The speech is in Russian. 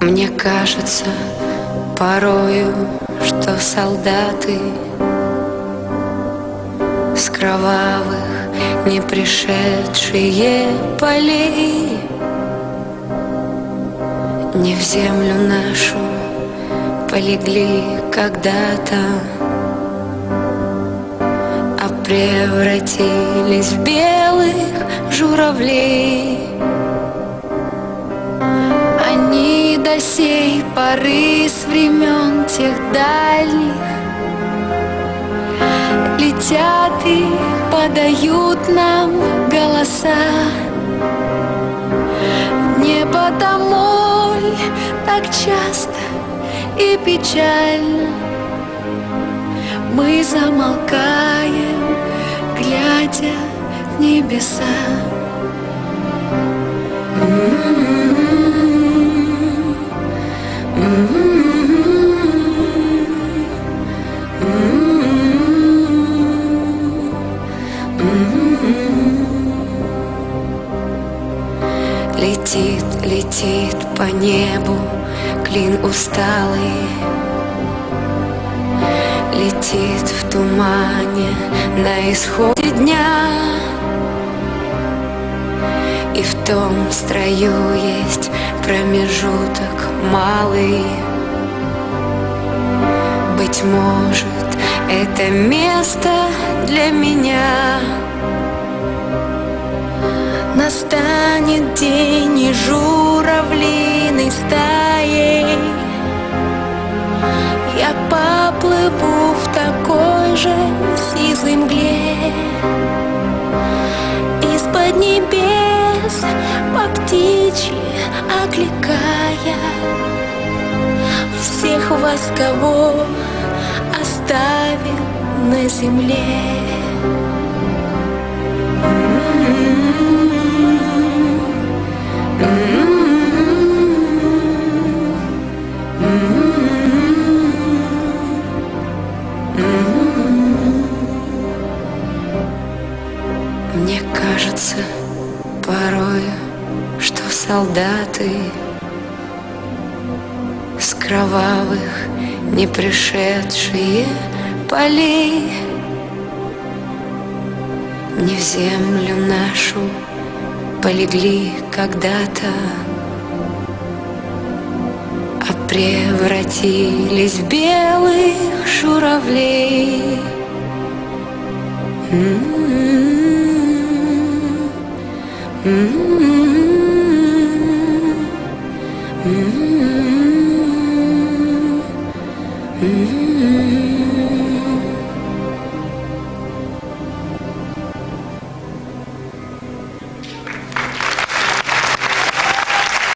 Мне кажется порою, что солдаты С кровавых не пришедшие полей Не в землю нашу полегли когда-то А превратились в белых журавлей Они до сей поры с времен тех дальних. Летят и подают нам голоса. Не потому так часто и печально. Мы замолкаем, глядя в небеса Летит, летит по небу клин усталый. Летит в тумане на исходе дня. И в том строю есть промежуток малый. Быть может, это место для меня. Настанет день и журавлиной стаей Я поплыву в такой же сизой мгле. Из-под небес по птичьи окликая Всех вас, кого оставил на земле. Мне кажется порою, что солдаты С кровавых не пришедшие полей Не в землю нашу полегли когда-то А превратились в белых журавлей Mm-hmm.